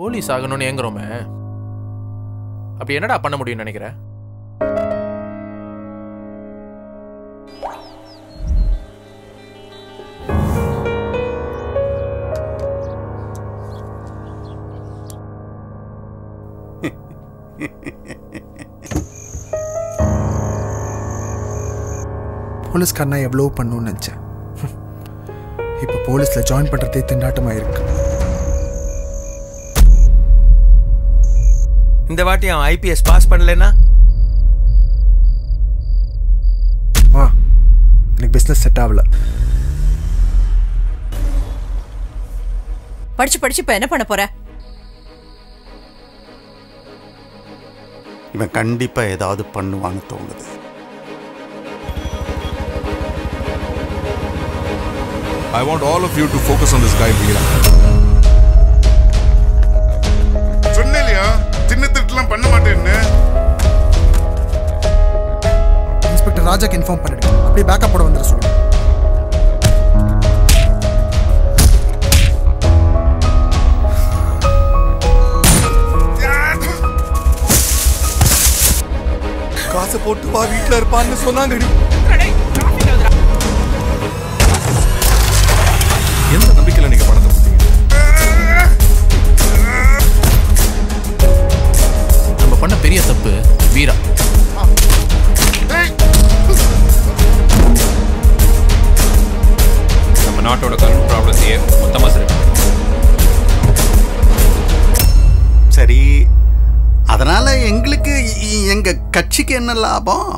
Police ஆகணும்னு ஏங்குறோமே. அப்படி என்னடா பண்ண முடியும்னு நினைக்கிற? போலீஸ்காரனா எவ்வளோ பண்ணணும்னு நினச்சேன். இப்போ போலீஸில் ஜாயின் பண்ணுறதே திண்டாட்டமாக இருக்குது இந்த வாட்டி அவன் ஐபிஎஸ் பாஸ் பண்ணலன்னா? வா. எனக்கு பிஸ்னஸ் செட் ஆகல. படிச்சு படிச்சு இப்ப என்ன பண்ண போற? இவன் கண்டிப்பா ஏதாவது பண்ணுவான்னு தோணுது. I want all of you to focus on this guy, Veera. ராஜாக்கு இன்ஃபார்ம் பண்ணிடுங்க. அப்படியே பேக்கப் போட வந்துட சொல்லுங்க. காசை போட்டு வா வீட்டில் இருப்பான்னு சொன்னாங்கடி. எந்த நம்பிக்கையில் நீங்க பணத்தை கொடுத்தீங்க? நம்ம பண்ண பெரிய தப்பு வீரா. நாட்டோட கரண்ட் ப்ராப்ளத்தையே மொத்தமாக சரி சரி அதனால் எங்களுக்கு எங்கள் கட்சிக்கு என்ன லாபம்?